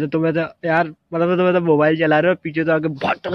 तो तुम्हें तो यार मतलब तुम्हें तो मोबाइल तो चला रहे हो, पीछे तो आके बहुत